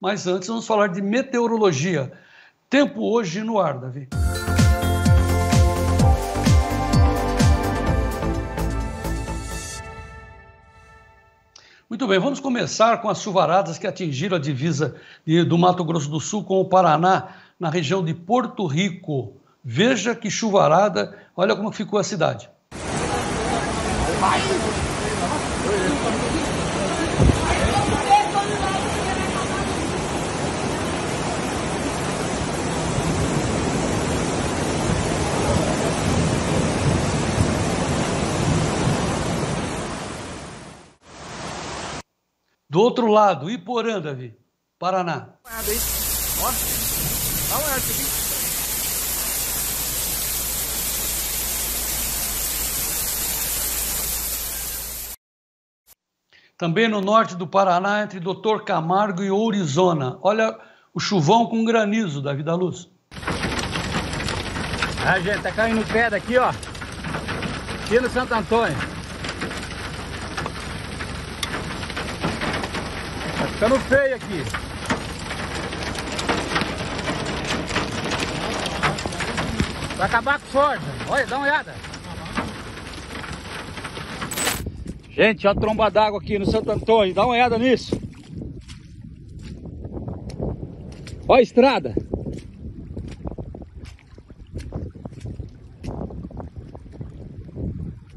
Mas antes vamos falar de meteorologia. Tempo hoje no ar, Davi. Muito bem, vamos começar com as chuvaradas que atingiram a divisa do Mato Grosso do Sul com o Paraná, na região de Porto Rico. Veja que chuvarada, olha como ficou a cidade. Do outro lado, Iporã, Davi, Paraná. Ó, dá uma olhada aqui. Também no norte do Paraná, entre Doutor Camargo e Ourizona. Olha o chuvão com granizo, Davi da Luz. Ah, gente, tá caindo pedra aqui, ó. Aqui no Santo Antônio. Tá ficando feio aqui. Vai acabar com força. Olha, dá uma olhada. Gente, olha a tromba d'água aqui no Santo Antônio. Dá uma olhada nisso. Olha a estrada.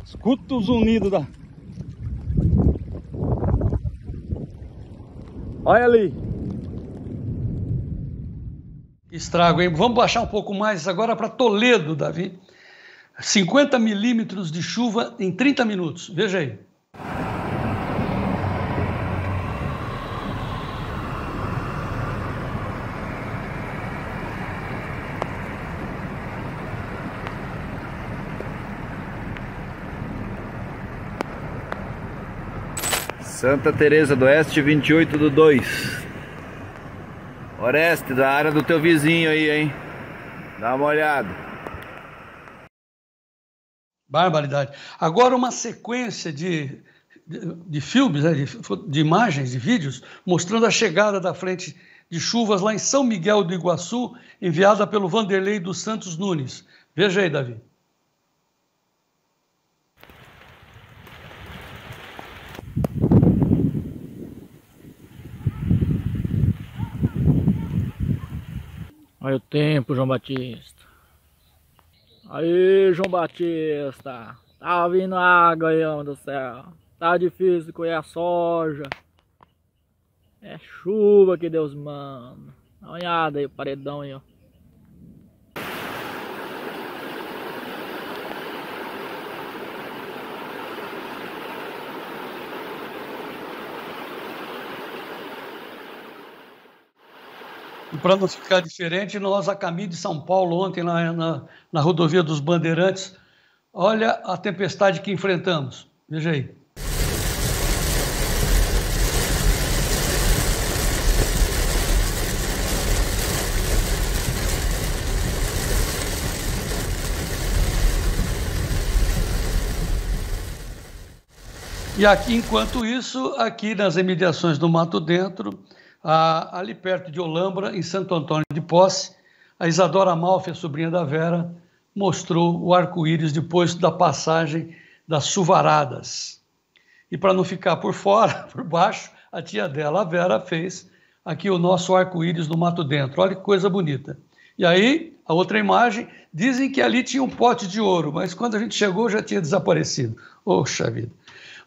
Escuta os unidos da... Olha ali. Estrago, hein? Vamos baixar um pouco mais agora para Toledo, Davi. 50 milímetros de chuva em 30 minutos. Veja aí. Santa Teresa do Oeste, 28 do 2. Oreste, da área do teu vizinho aí, hein? Dá uma olhada. Barbaridade. Agora uma sequência de, de, de filmes, né, de, de imagens, de vídeos, mostrando a chegada da frente de chuvas lá em São Miguel do Iguaçu, enviada pelo Vanderlei dos Santos Nunes. Veja aí, Davi. Olha o tempo, João Batista. Aí, João Batista. Tá vindo água aí, homem do céu. Tá difícil colher a soja. É chuva que Deus manda. Dá uma olhada aí, o paredão aí, ó. E para não ficar diferente, nós a caminho de São Paulo, ontem na, na, na rodovia dos Bandeirantes, olha a tempestade que enfrentamos. Veja aí. E aqui, enquanto isso, aqui nas imediações do Mato Dentro, ali perto de Olambra, em Santo Antônio de Posse, a Isadora Malfi, a sobrinha da Vera, mostrou o arco-íris depois da passagem das chuvaradas. E para não ficar por fora, por baixo, a tia dela, a Vera, fez aqui o nosso arco-íris no mato dentro. Olha que coisa bonita. E aí, a outra imagem, dizem que ali tinha um pote de ouro, mas quando a gente chegou já tinha desaparecido. Poxa vida.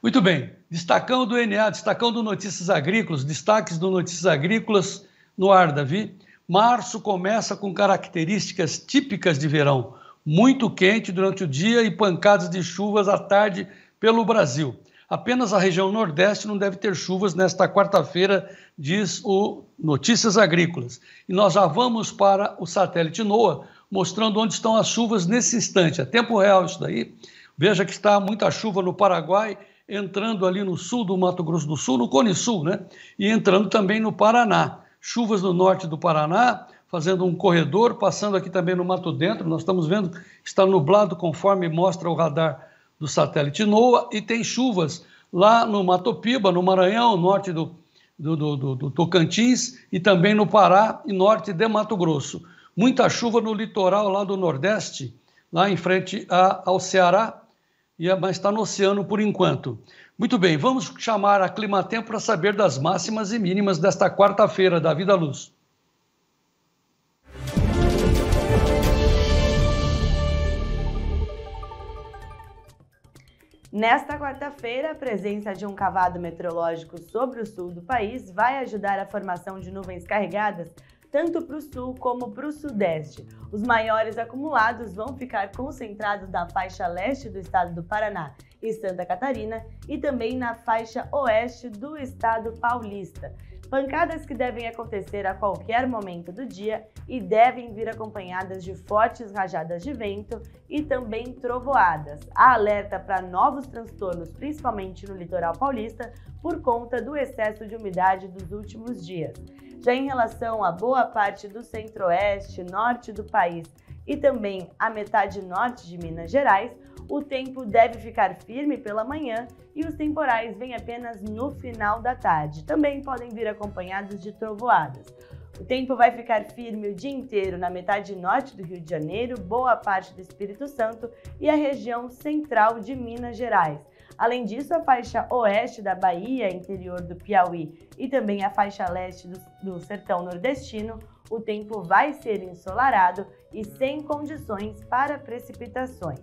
Muito bem, destacando do NA, destacando do Notícias Agrícolas, destaques do Notícias Agrícolas no ar, Davi. Março começa com características típicas de verão, muito quente durante o dia e pancadas de chuvas à tarde pelo Brasil. Apenas a região Nordeste não deve ter chuvas nesta quarta-feira, diz o Notícias Agrícolas. E nós já vamos para o satélite NOAA, mostrando onde estão as chuvas nesse instante. É tempo real isso daí. Veja que está muita chuva no Paraguai entrando ali no sul do Mato Grosso do Sul, no Cone Sul, né? E entrando também no Paraná. Chuvas no norte do Paraná, fazendo um corredor, passando aqui também no Mato Dentro. Nós estamos vendo que está nublado conforme mostra o radar do satélite NOAA e tem chuvas lá no Mato Piba, no Maranhão, norte do, do, do, do, Tocantins e também no Pará e norte de Mato Grosso. Muita chuva no litoral lá do Nordeste, lá em frente a, ao Ceará, mas está no oceano por enquanto. Muito bem, vamos chamar a Climatempo para saber das máximas e mínimas desta quarta-feira da Vida Luz. Nesta quarta-feira, a presença de um cavado meteorológico sobre o sul do país vai ajudar a formação de nuvens carregadas tanto para o sul como para o sudeste. Os maiores acumulados vão ficar concentrados na faixa leste do estado do Paraná e Santa Catarina e também na faixa oeste do estado paulista. Pancadas que devem acontecer a qualquer momento do dia e devem vir acompanhadas de fortes rajadas de vento e também trovoadas. Há alerta para novos transtornos, principalmente no litoral paulista, por conta do excesso de umidade dos últimos dias. Já em relação a boa parte do centro-oeste, norte do país e também a metade norte de Minas Gerais, o tempo deve ficar firme pela manhã e os temporais vêm apenas no final da tarde. Também podem vir acompanhados de trovoadas. O tempo vai ficar firme o dia inteiro na metade norte do Rio de Janeiro, boa parte do Espírito Santo e a região central de Minas Gerais. Além disso, a faixa oeste da Bahia, interior do Piauí e também a faixa leste do, do sertão nordestino, o tempo vai ser ensolarado e sem condições para precipitações.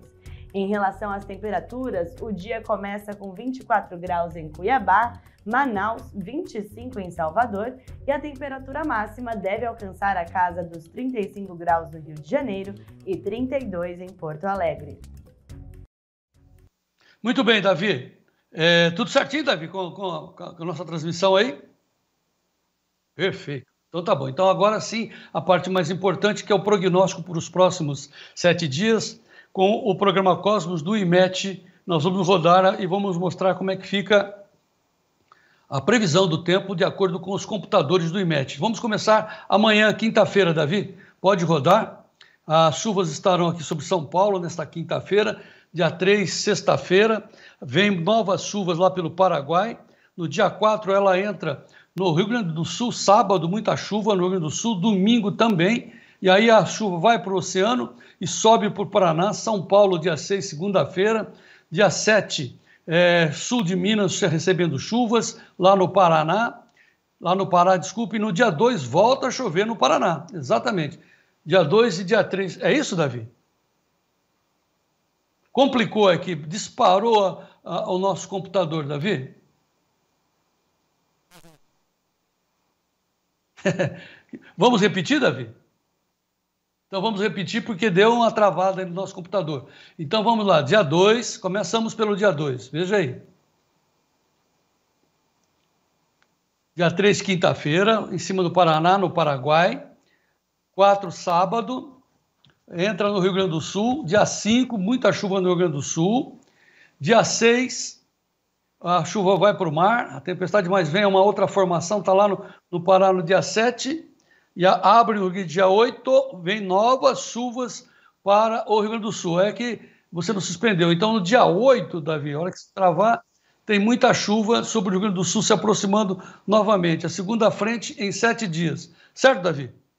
Em relação às temperaturas, o dia começa com 24 graus em Cuiabá, Manaus, 25 em Salvador e a temperatura máxima deve alcançar a casa dos 35 graus no Rio de Janeiro e 32 em Porto Alegre. Muito bem, Davi. É, tudo certinho, Davi, com, com, com a nossa transmissão aí? Perfeito. Então tá bom. Então agora sim, a parte mais importante, que é o prognóstico para os próximos sete dias, com o programa Cosmos do IMET. Nós vamos rodar e vamos mostrar como é que fica a previsão do tempo de acordo com os computadores do IMET. Vamos começar amanhã, quinta-feira, Davi. Pode rodar. As chuvas estarão aqui sobre São Paulo nesta quinta-feira. Dia 3, sexta-feira, vem novas chuvas lá pelo Paraguai. No dia 4, ela entra no Rio Grande do Sul, sábado, muita chuva no Rio Grande do Sul, domingo também, e aí a chuva vai para o oceano e sobe para o Paraná, São Paulo, dia 6, segunda-feira, dia 7, é, sul de Minas recebendo chuvas, lá no Paraná, lá no Pará, desculpe, e no dia 2 volta a chover no Paraná, exatamente. Dia 2 e dia 3, é isso, Davi? Complicou disparou a, a, o nosso computador, Davi? vamos repetir, Davi? Então vamos repetir porque deu uma travada no nosso computador. Então vamos lá, dia 2, começamos pelo dia 2, veja aí. Dia 3, quinta-feira, em cima do Paraná, no Paraguai. 4, sábado, entra no Rio Grande do Sul. Dia 5, muita chuva no Rio Grande do Sul. Dia 6, a chuva vai para o mar, a tempestade mais vem, uma outra formação, está lá no, no Pará no dia 7, e a, abre no dia 8, vem novas chuvas para o Rio Grande do Sul. É que você não suspendeu. Então, no dia 8, Davi, a hora que se travar, tem muita chuva sobre o Rio Grande do Sul se aproximando novamente. A segunda frente em sete dias. Certo, Davi?